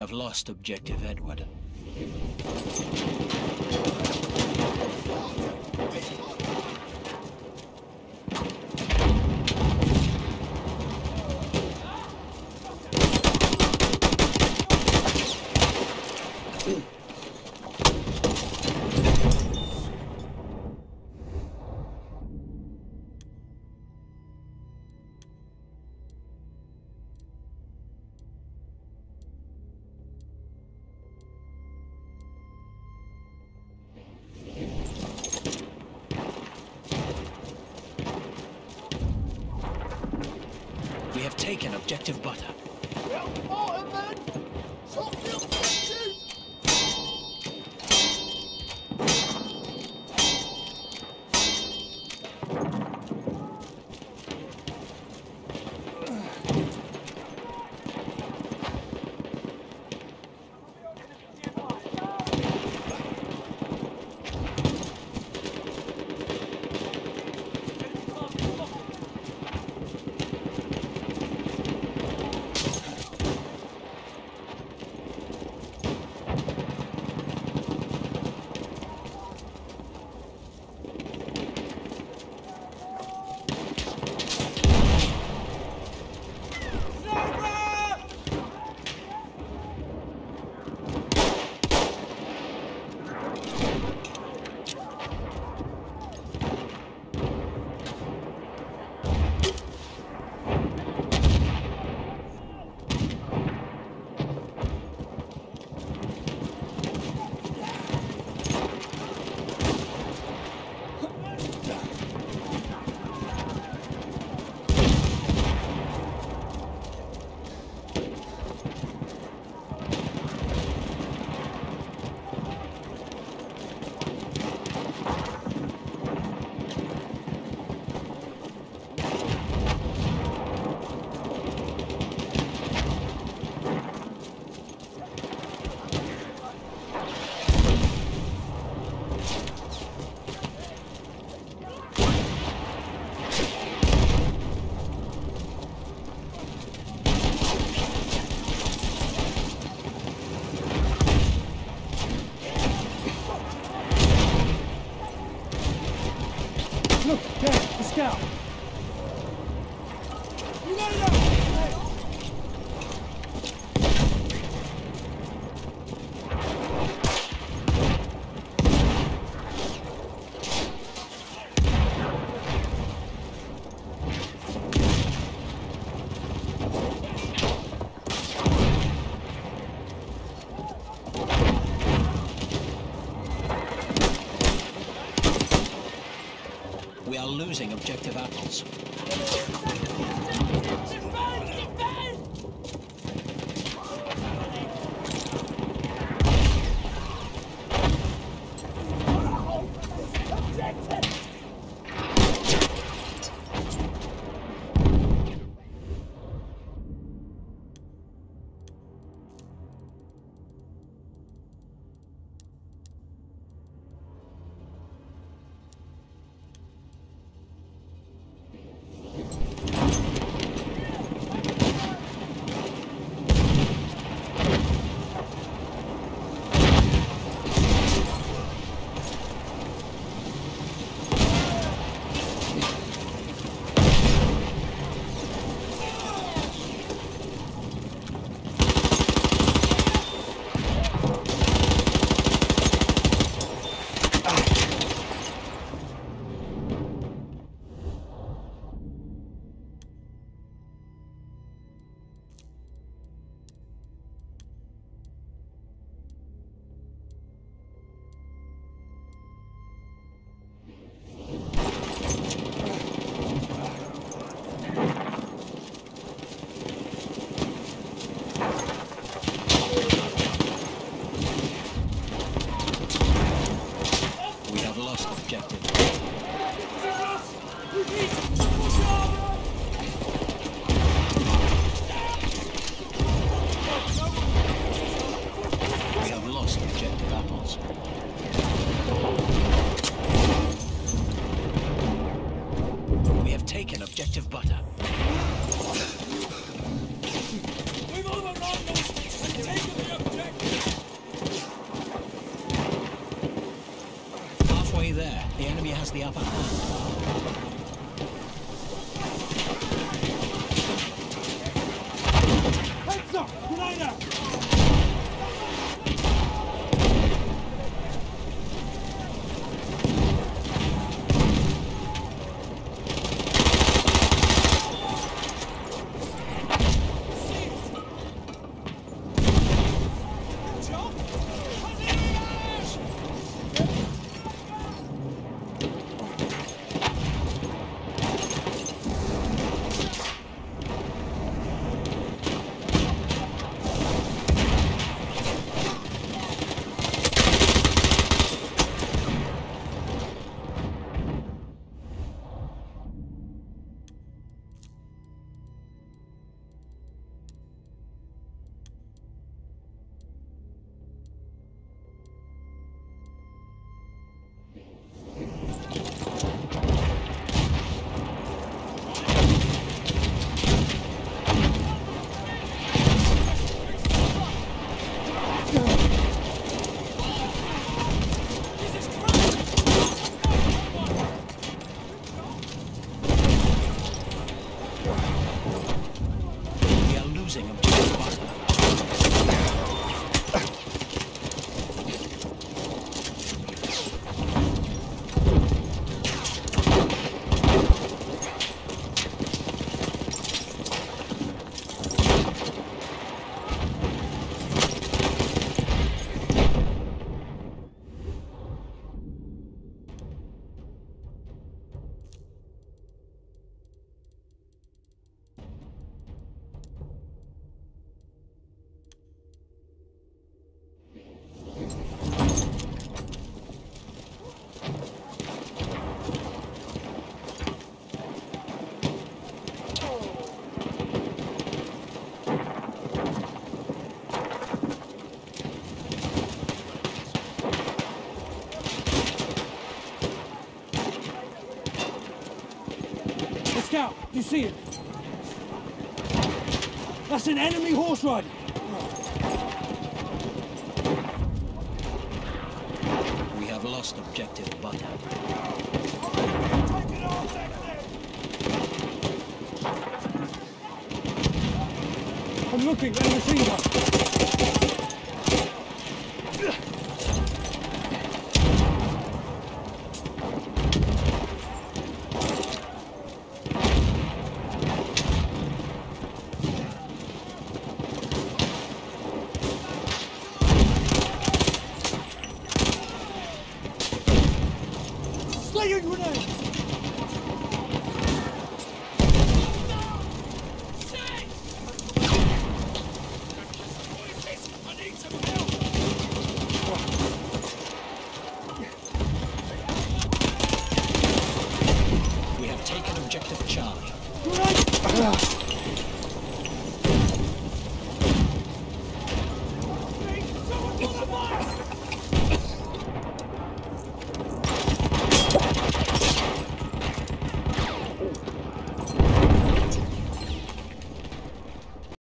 I've lost objective Edward. Ooh. taken objective butter. losing objective apples. An objective butter. We've and taken the objective! Halfway there, the enemy has the upper hand. Scout, do you see it? That's an enemy horse rider. We have lost objective butter. I'm looking at a machine gun.